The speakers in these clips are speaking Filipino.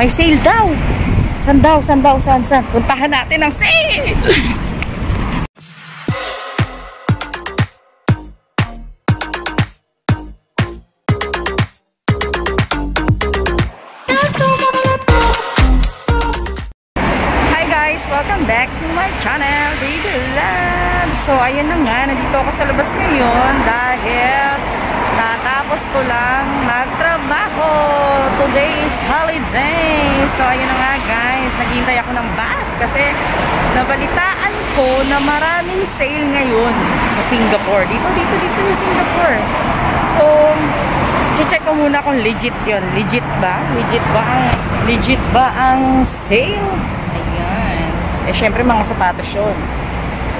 May sale daw. San daw? San daw? San? San? Puntahan natin ang sale! Hi guys! Welcome back to my channel, Baby Love! So, ayun na nga. Nandito ako sa labas ngayon dahil natapos ko lang magtrabaho. Today is holiday. So, ayun na nga guys. Naghihintay ako ng bus kasi nabalitaan ko na maraming sale ngayon sa Singapore. Dito, dito, dito sa Singapore. So, check ko muna kung legit yon Legit ba? Legit ba ang, legit ba ang sale? Ayan. Eh, syempre mga sapatos yun.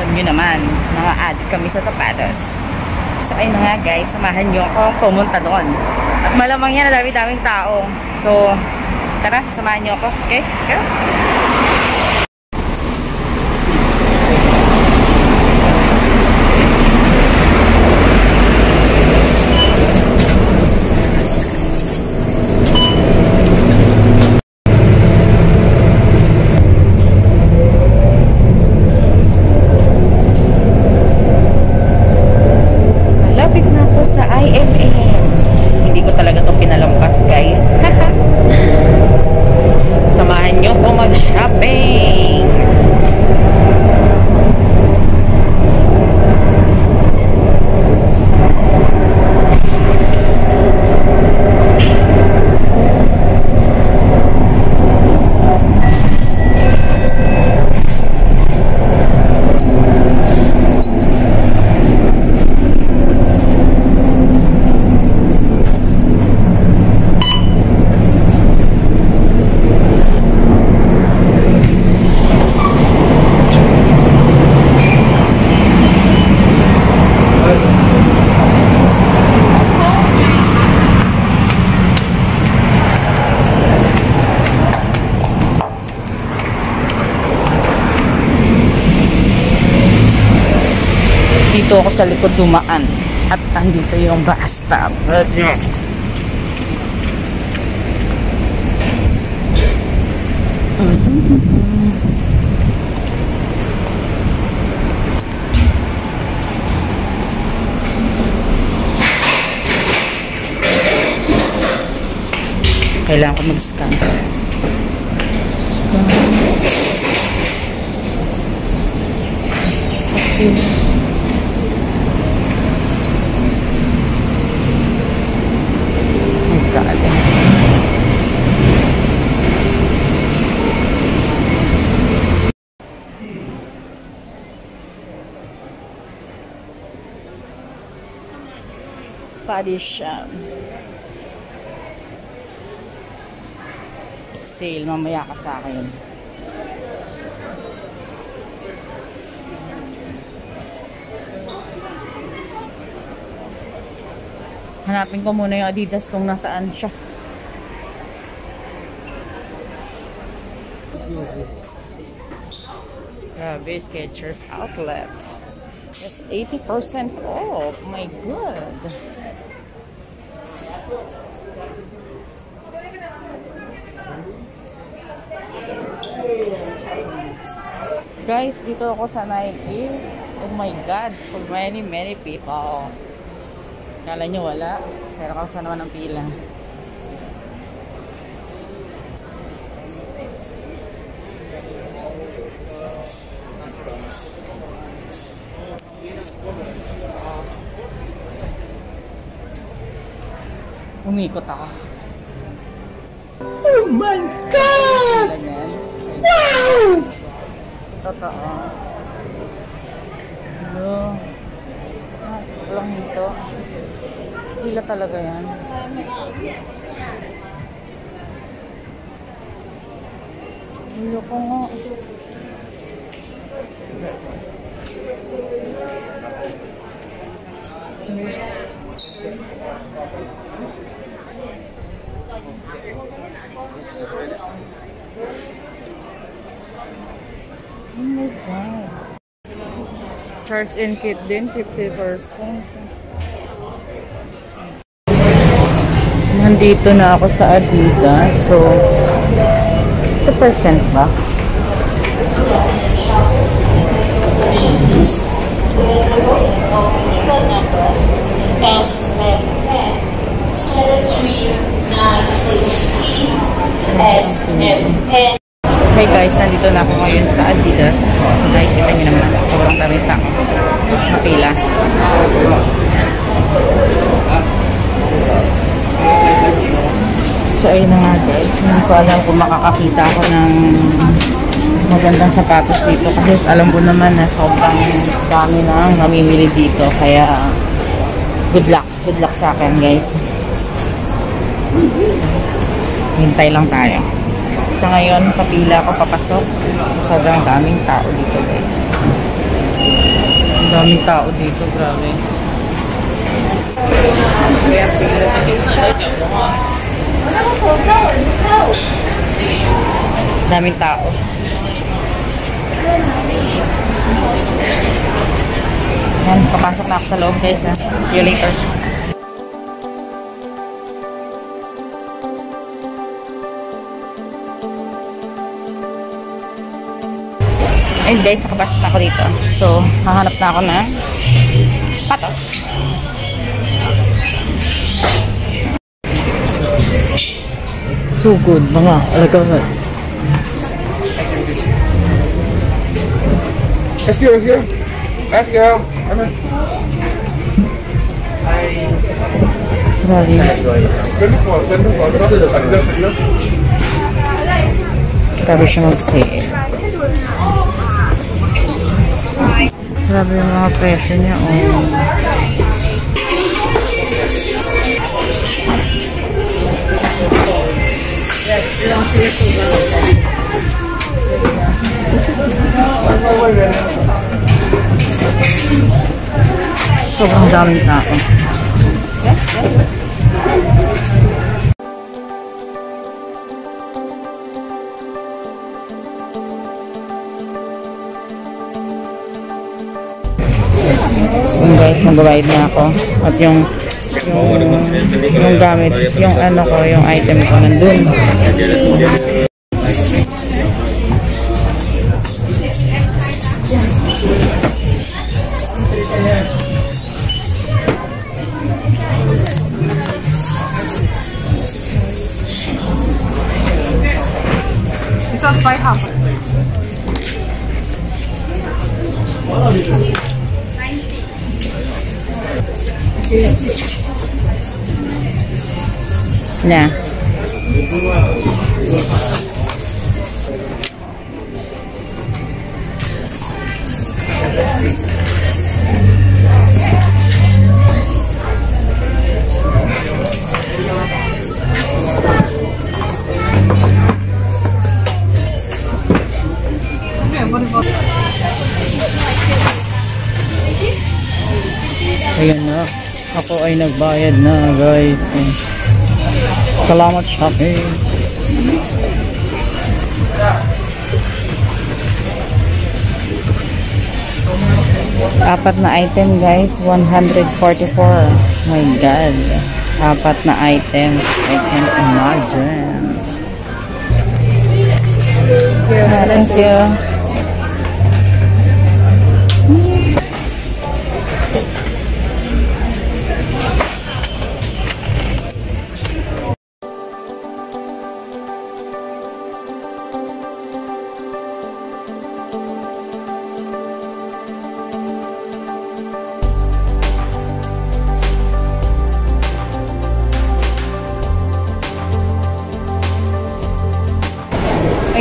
Alam nyo naman, mga ad kami sa sapatos. So, ayun na nga guys, samahan nyo ako pumunta doon. At malamang yan, dami-daming tao. So, tara, samahan nyo ako. Okay? Go! Malapit na ako sa IMM. Hindi ko talaga to pinalampas, guys. Samahan nyo ko mag-shopping. Dito ako sa likod dumaan. At andito yung bus stop. Kailangan ko mag-scan. Scan. Okay. Ang galing. Parisham. Sale, mamaya ka sa akin. Hanapin ko muna yung Adidas kung nasaan siya. Grabe, Skechers outlet. It's 80% off. My God. Guys, dito ako sa Nike. Oh my God. So many, many people. Kala nyo wala. Pero kausa naman ang pila. Umikot ako. Walang hito. Hila talaga yan. Hilo ko nga. Oh my God. Charge and kit din, 50%. Nandito na ako sa Adidas. So, 2% ba? Okay guys, nandito na ako ngayon sa Adidas. So, nakikita nyo naman, sobrang daming tao. Kapila. So, ayun na nga guys. Hindi ko alam kung makakakita ako ng magandang sapatos dito. Kasi alam ko naman na sobrang dami na ang namimili dito. Kaya, good luck. Good luck sa akin guys. Hintay lang tayo. So ngayon, papila ako papasok. Sobrang daming tao dito guys. Daming tao dito, grabe. Daming tao. Yan, papasok na ako sa loob guys ha. See you later. Ayun guys, nakapasok na ako dito. So, hahanap na ako na sapatos. So good, mga alagaan. Let's go, let's go. Let's go. Come on. Grabe. Grabe siya mag-sale. Grabe yung mga presyo niya, oh. Sobrang daming tao. Yun guys, magbabayad na ako. At yung yung, yung gamit, yung ano ko, yung item ko nandun. Ay nagbayad na guys. Salamat Shopee. Apat na item guys, 144. My God. Apat na items. I can't imagine. Thank you.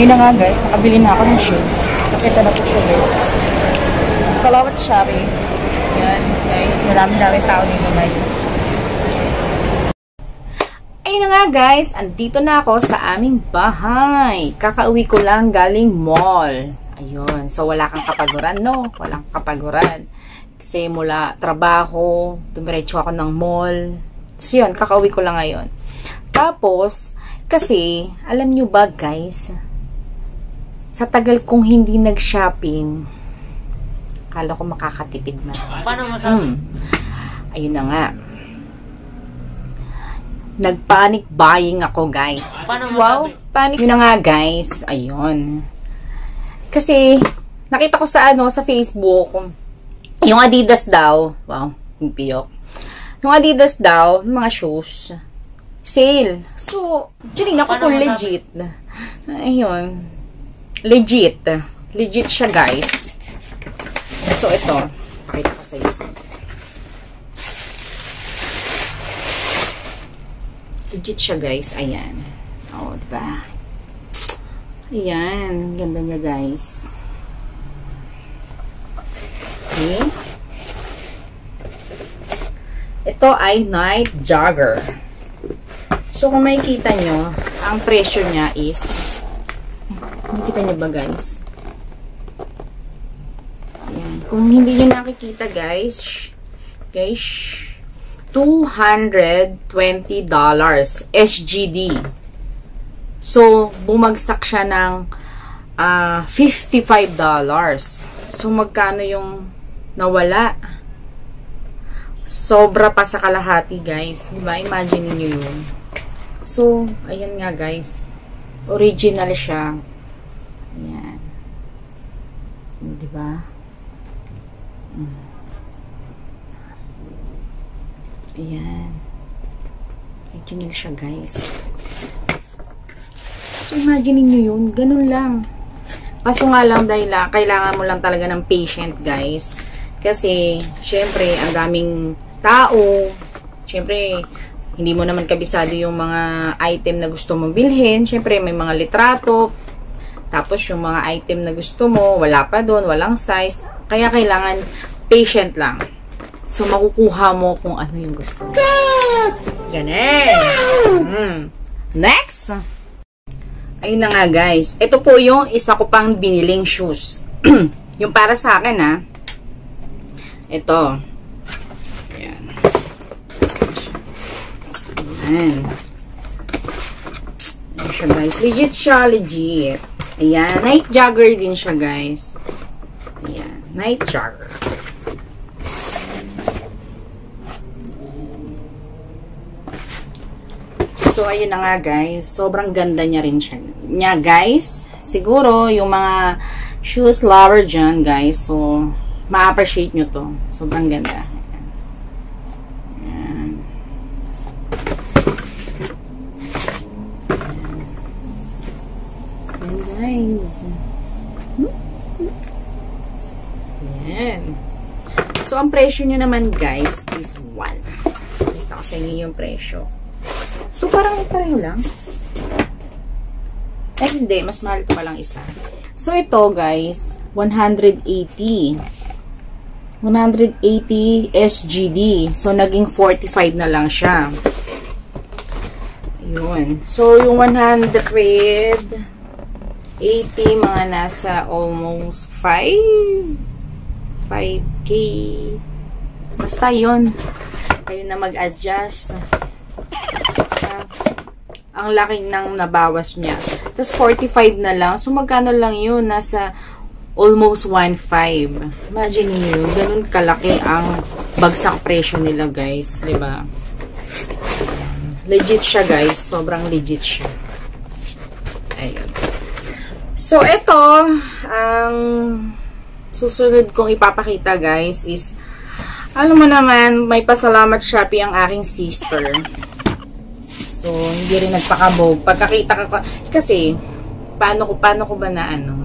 Ayun na nga guys, nakabili na ako ng shoes. Nakita na po siya guys. Salamat Shopee. Yan guys, marami-dami tao dito guys. Ayun na nga guys, andito na ako sa aming bahay. Kakauwi ko lang galing mall. Ayun, so wala kang kapaguran no? Walang kapaguran. Kasi mula trabaho, dumiretso ako ng mall. So yun, kakauwi ko lang ngayon. Tapos, kasi, alam nyo ba guys, sa tagal kong hindi nag-shopping, kala ko makakatipid na. Paano masabi? Hmm. Ayun na nga. Nag-panic buying ako, guys. Wow, panic. Yun na nga, guys. Ayun. Kasi, nakita ko sa ano, sa Facebook, yung Adidas daw, wow, yung piyok. Yung Adidas daw, mga shoes, sale. So, tinignan ko kung legit. Ayun. Legit. Legit siya, guys. So, ito. Pakita ko sa iyo. Legit siya, guys. Ayan. O, oh, diba? Ayan. Ganda niya, guys. Okay. Ito ay night jogger. So, kung makikita nyo, ang presyo niya is nakikita nyo ba, guys? Ayan. Kung hindi nyo nakikita, guys, guys, $220 SGD. So, bumagsak siya ng uh, $55. So, magkano yung nawala? Sobra pa sa kalahati, guys. Diba? Imagine niyo yun. So, ayan nga, guys. Original siya. Ayan. Diba? Mm. Ayan. Original siya, guys. So, imagine nyo yun. Ganun lang. Kaso nga lang dahil ah, kailangan mo lang talaga ng patient, guys. Kasi, syempre, ang daming tao. Syempre, hindi mo naman kabisado yung mga item na gusto mong bilhin. Syempre, may mga litrato. Tapos, yung mga item na gusto mo, wala pa doon, walang size. Kaya, kailangan patient lang. So, makukuha mo kung ano yung gusto mo. Ganun. Mm. Next! Ayun na nga, guys. Ito po yung isa ko pang biniling shoes. yung para sa akin, ha. Ito. Ayan. Ayan. Ayan siya, guys. Legit siya, legit. Ayan. Night jogger din siya, guys. Ayan. Night jogger. So, ayun na nga guys. Sobrang ganda niya rin siya. Niya guys. Siguro, yung mga shoes lover dyan guys. So, ma-appreciate nyo to. Sobrang ganda. Ayan. Ayan guys. Ayan. So, ang presyo nyo naman guys is 1. Kita ko sa inyo yung presyo. So, parang pareho lang. Eh, hindi. Mas mahal ito palang isa. So, ito, guys, 180. 180 SGD. So, naging 45 na lang siya. Yun. So, yung 180, mga nasa almost 5. 5K. Basta yun. Kayo na mag-adjust ang laki ng nabawas niya. Tapos 45 na lang. So magkano lang yun? Nasa almost 1.5. Imagine niyo, ganun kalaki ang bagsak presyo nila, guys. 'Di ba? Legit siya, guys. Sobrang legit siya. So, ito, ang susunod kong ipapakita, guys, is, alam mo naman, may pasalamat Shopee ang aking sister. So, hindi rin nagpakabog. Pagkakita ko, kasi, paano ko, paano ko ba na ano?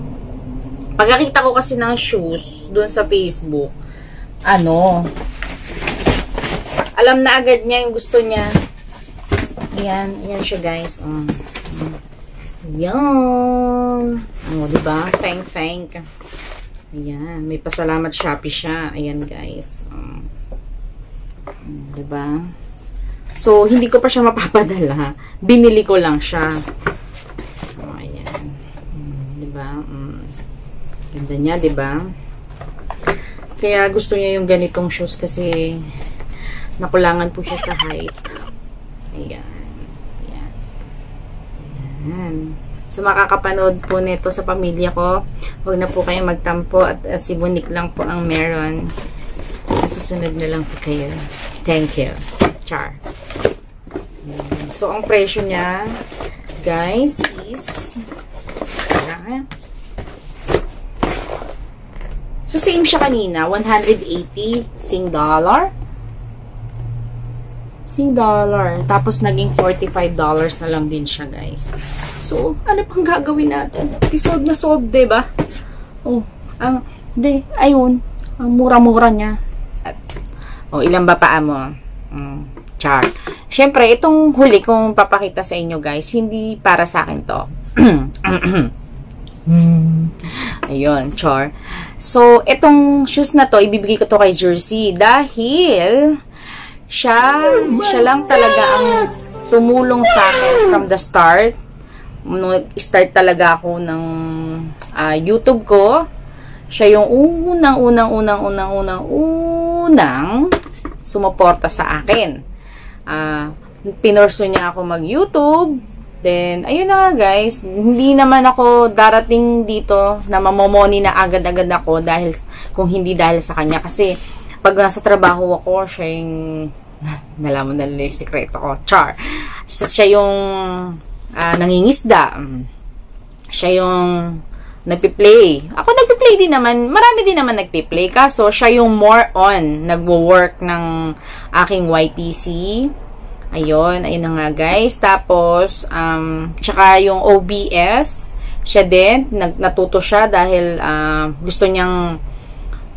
Pagkakita ko kasi ng shoes, doon sa Facebook, ano, alam na agad niya yung gusto niya. Ayan, ayan siya guys. Um, ayan. Oh, diba? Feng feng. Ayan, may pasalamat Shopee siya. Ayan guys. Um, diba? So, hindi ko pa siya mapapadala. Binili ko lang siya. Oh, ayan. Diba? Mm. Ganda niya, diba? Kaya gusto niya yung ganitong shoes kasi nakulangan po siya sa height. Ayan. Ayan. So, makakapanood po nito sa pamilya ko. Huwag na po kayo magtampo at uh, si Monique lang po ang meron. Sa susunod na lang po kayo. Thank you. Char. So, ang presyo niya, guys, is... Kailangan. So, same siya kanina. 180 sing dollar. Sing dollar. Tapos, naging 45 dollars na lang din siya, guys. So, ano pang gagawin natin? Episode na solve, ba? Diba? Oh, ang, di, ayun. Ang mura-mura niya. At, oh, ilang ba paa mo? Mm, char. Siyempre, itong huli kong papakita sa inyo, guys, hindi para sa akin to. Ayun, char. So, itong shoes na to, ibibigay ko to kay Jersey dahil siya, siya lang talaga ang tumulong sa akin from the start. Nag-start talaga ako ng uh, YouTube ko. Siya yung unang, unang, unang, unang, unang, unang sumuporta sa akin. Uh, pinurso niya ako mag-YouTube. Then, ayun na nga guys, hindi naman ako darating dito na mamomoni na agad-agad ako dahil, kung hindi dahil sa kanya. Kasi, pag nasa trabaho ako, siya yung, nalaman na yung sekreto ko, char. Siya yung uh, nangingisda. Siya yung nagpi-play. Ako nagpi-play din naman. Marami din naman nagpi-play. Kaso, siya yung more on nagwo-work ng aking YPC. Ayun, ayun na nga guys. Tapos, um, tsaka yung OBS, siya din, nag, natuto siya dahil uh, gusto niyang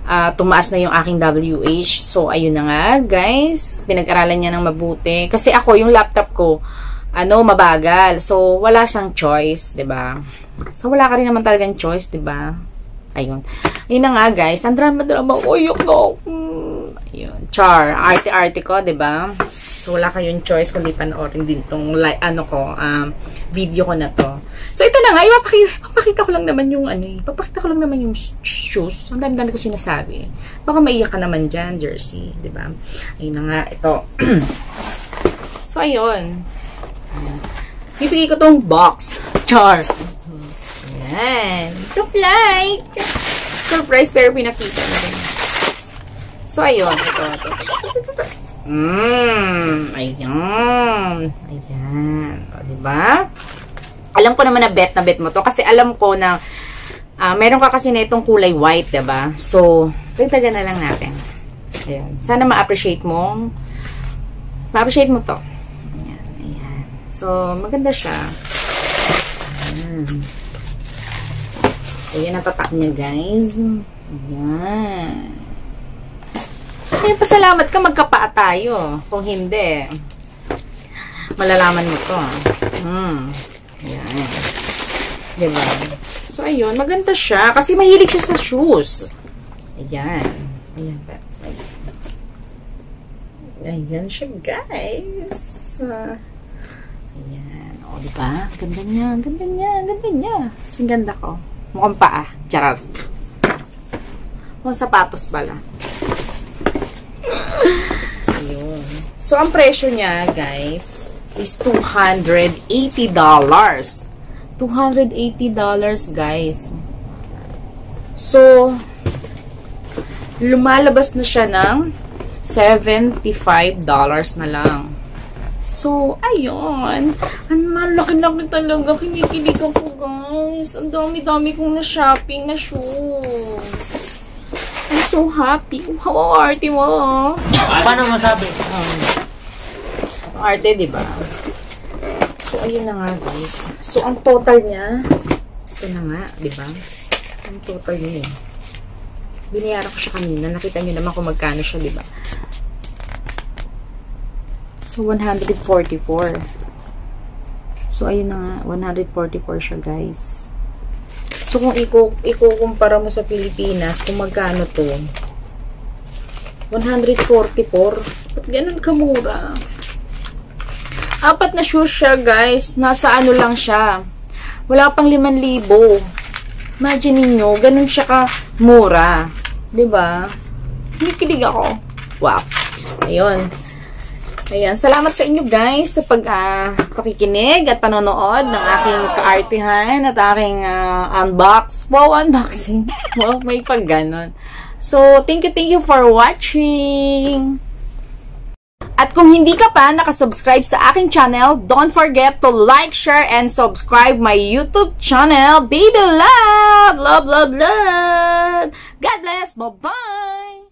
uh, tumaas na yung aking WH. So, ayun na nga guys. Pinag-aralan niya ng mabuti. Kasi ako, yung laptop ko, ano, mabagal. So, wala siyang choice, ba? So, wala ka rin naman talagang choice, ba? Ayun. Yun na nga, guys. Ang drama-drama. Uyok no. Hmm. Ayun. Char. Arte-arte ko, ba? So, wala kayong choice kundi panoorin din tong like, ano ko, um, video ko na to. So, ito na nga, ipapakita, ipapakita ko lang naman yung, ano, ipapakita ko lang naman yung shoes. Ang dami-dami ko sinasabi. Baka maiyak ka naman dyan, jersey, di ba? Ayun na nga, ito. so, ayun. Bibigay ko tong box. Char. Ayan. Surprise! Surprise, pero pinakita na rin. So, ayun. Ito, ito, ito, ito, ito. Mmm. Ayan. Ayan. O, diba? Alam ko naman na bet na bet mo to. Kasi alam ko na uh, meron ka kasi na itong kulay white, diba? So, dagdagan na lang natin. Ayan. Sana ma-appreciate mo. Ma-appreciate mo to. Ayan. Ayan. So, maganda siya. Ayan. Ayan ang tatak niya, guys. Ayan. Kaya pasalamat ka, magkapaa tayo. Kung hindi, malalaman mo to. Hmm. Yan. Diba? So, ayun. Maganda siya. Kasi mahilig siya sa shoes. Ayan. Ayan. Ayan siya, guys. Ayan. O, diba? Ganda niya. Ganda niya. Ganda niya. Sing ganda ko. Mukhang paa. Charot. Mukhang sapatos pala. Ayun. So, ang presyo niya, guys, is $280. $280, guys. So, lumalabas na siya ng $75 na lang. So, ayun. Ang malaki-laki talaga. Kinikilig ako, guys. Ang dami-dami kong na-shopping na shoes so happy. Wow, arte mo. Paano masabi? Um, arte, di ba? So, ayun na nga, guys. So, ang total niya, ito na nga, di ba? Ang total niya. Binayaran ko siya kanina. Nakita niyo naman kung magkano siya, di ba? So, 144. So, ayun na nga. 144 siya, guys. So, kung ikukumpara mo sa Pilipinas, kung magkano to? 144. Ba't ganun kamura? Apat na shoes siya, guys. Nasa ano lang siya. Wala pang 5,000. Imagine niyo ganun siya ka mura. ba? Diba? Kinikilig ako. Wow. Ayun. Ayan, salamat sa inyo guys sa pag uh, pakikinig at panonood ng aking kaartihan at aking uh, unbox. Wow, unboxing. wow, may pag ganon. So, thank you, thank you for watching. At kung hindi ka pa nakasubscribe sa aking channel, don't forget to like, share, and subscribe my YouTube channel. Baby love! Love, love, love! God bless! Bye-bye!